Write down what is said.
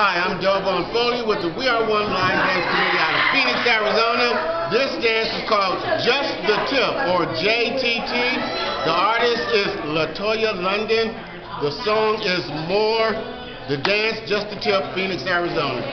Hi, I'm Delvonne Foley with the We Are One Line Dance Committee out of Phoenix, Arizona. This dance is called Just the Tip, or JTT. The artist is Latoya London. The song is More. The dance, Just the Tip, Phoenix, Arizona.